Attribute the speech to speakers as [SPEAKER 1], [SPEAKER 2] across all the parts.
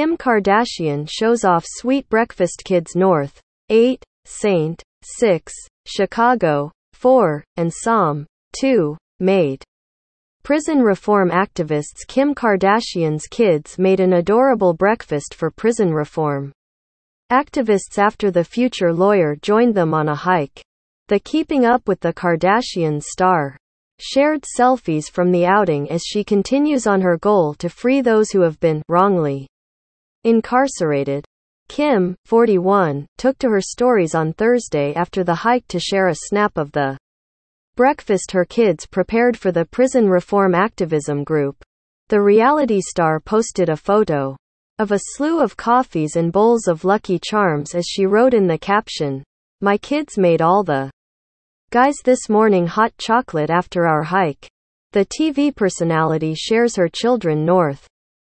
[SPEAKER 1] Kim Kardashian shows off sweet breakfast kids North 8, Saint 6, Chicago 4, and Psalm 2, made. Prison reform activists Kim Kardashian's kids made an adorable breakfast for prison reform. Activists after the future lawyer joined them on a hike. The Keeping Up with the Kardashians star shared selfies from the outing as she continues on her goal to free those who have been wrongly incarcerated. Kim, 41, took to her stories on Thursday after the hike to share a snap of the breakfast her kids prepared for the prison reform activism group. The reality star posted a photo of a slew of coffees and bowls of Lucky Charms as she wrote in the caption, My kids made all the guys this morning hot chocolate after our hike. The TV personality shares her children North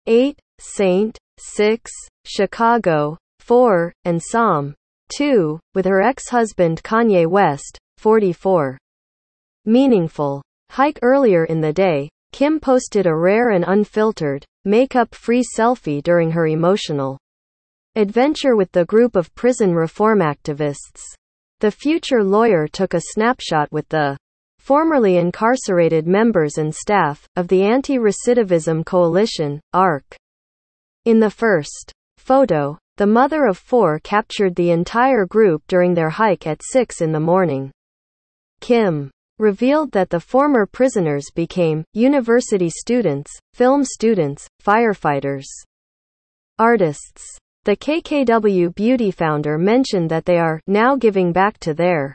[SPEAKER 1] 8, Saint 6, Chicago 4, and Psalm 2, with her ex-husband Kanye West 44. Meaningful hike earlier in the day, Kim posted a rare and unfiltered, makeup-free selfie during her emotional adventure with the group of prison reform activists. The future lawyer took a snapshot with the formerly incarcerated members and staff of the Anti-Recidivism Coalition, ARC. In the first photo, the mother of four captured the entire group during their hike at 6 in the morning. Kim revealed that the former prisoners became university students, film students, firefighters, artists. The KKW Beauty founder mentioned that they are now giving back to their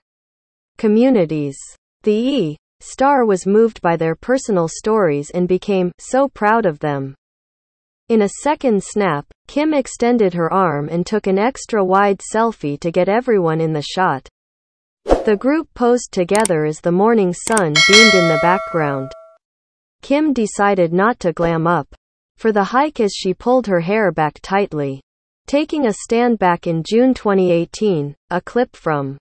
[SPEAKER 1] communities. The E star was moved by their personal stories and became so proud of them. In a second snap, Kim extended her arm and took an extra wide selfie to get everyone in the shot. The group posed together as the morning sun beamed in the background. Kim decided not to glam up for the hike as she pulled her hair back tightly. Taking a stand back in June 2018, a clip from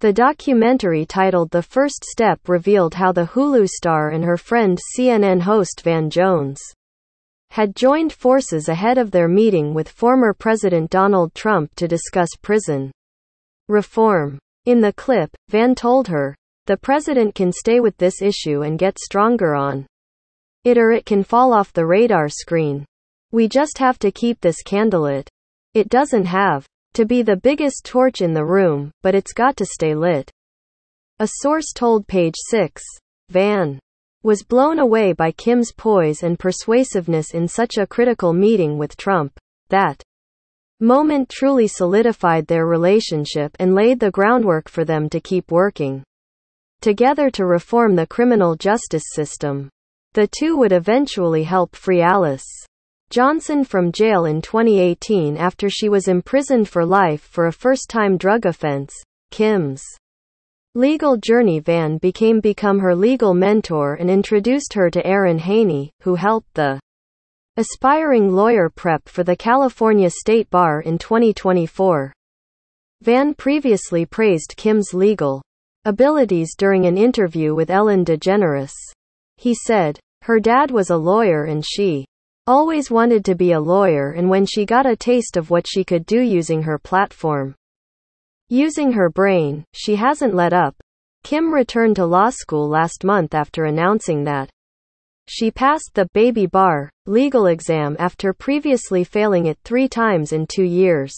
[SPEAKER 1] the documentary titled The First Step revealed how the Hulu star and her friend CNN host Van Jones had joined forces ahead of their meeting with former President Donald Trump to discuss prison reform. In the clip, Van told her, the president can stay with this issue and get stronger on it or it can fall off the radar screen. We just have to keep this candlelit. It doesn't have to be the biggest torch in the room, but it's got to stay lit. A source told Page Six. Van was blown away by Kim's poise and persuasiveness in such a critical meeting with Trump that moment truly solidified their relationship and laid the groundwork for them to keep working together to reform the criminal justice system. The two would eventually help free Alice Johnson from jail in 2018 after she was imprisoned for life for a first-time drug offense. Kim's legal journey Van became become her legal mentor and introduced her to Erin Haney, who helped the aspiring lawyer prep for the California State Bar in 2024. Van previously praised Kim's legal abilities during an interview with Ellen DeGeneres. He said, her dad was a lawyer and she always wanted to be a lawyer and when she got a taste of what she could do using her platform, using her brain, she hasn't let up. Kim returned to law school last month after announcing that she passed the baby bar legal exam after previously failing it three times in two years.